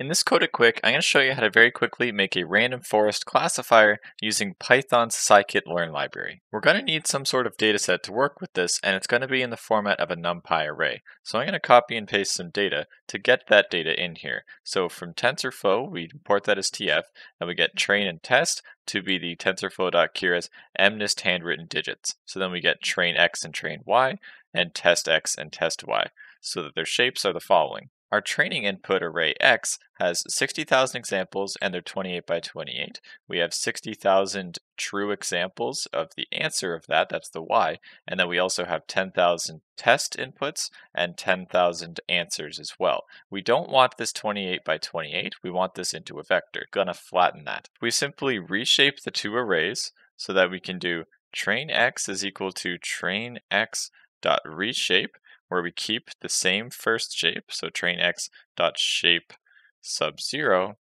In this Code Quick, I'm going to show you how to very quickly make a random forest classifier using Python's scikit-learn library. We're going to need some sort of dataset to work with this, and it's going to be in the format of a NumPy array. So I'm going to copy and paste some data to get that data in here. So from TensorFlow, we import that as TF, and we get train and test to be the TensorFlow.keras MNIST handwritten digits. So then we get train X and train Y, and test X and test Y, so that their shapes are the following. Our training input array X has 60,000 examples and they're 28 by 28. We have 60,000 true examples of the answer of that, that's the Y, and then we also have 10,000 test inputs and 10,000 answers as well. We don't want this 28 by 28, we want this into a vector. Gonna flatten that. We simply reshape the two arrays so that we can do train X is equal to train X dot reshape where we keep the same first shape, so train x dot shape sub 0,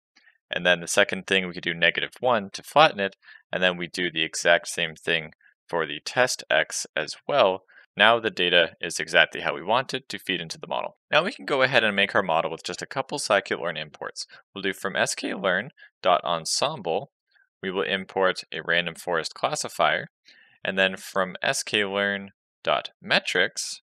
and then the second thing we could do negative 1 to flatten it, and then we do the exact same thing for the test x as well. Now the data is exactly how we want it to feed into the model. Now we can go ahead and make our model with just a couple scikit-learn imports. We'll do from sklearn.ensemble, we will import a random forest classifier, and then from sklearn.metrics,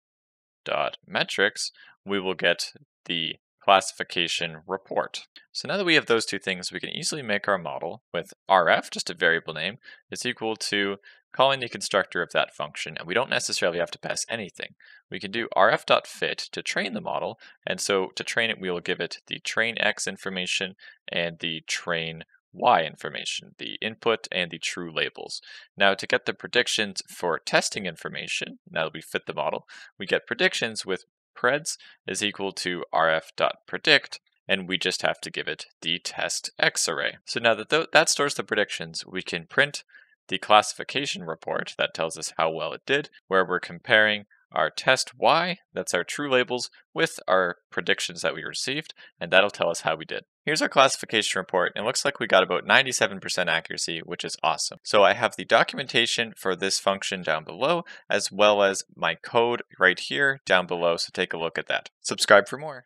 dot metrics, we will get the classification report. So now that we have those two things, we can easily make our model with rf, just a variable name, is equal to calling the constructor of that function, and we don't necessarily have to pass anything. We can do rf.fit to train the model, and so to train it, we will give it the train x information and the train Y information, the input and the true labels. Now to get the predictions for testing information, now that we fit the model, we get predictions with preds is equal to rf.predict, and we just have to give it the test x array. So now that th that stores the predictions, we can print the classification report that tells us how well it did, where we're comparing our test Y, that's our true labels, with our predictions that we received, and that'll tell us how we did. Here's our classification report, it looks like we got about 97% accuracy, which is awesome. So I have the documentation for this function down below, as well as my code right here down below, so take a look at that. Subscribe for more.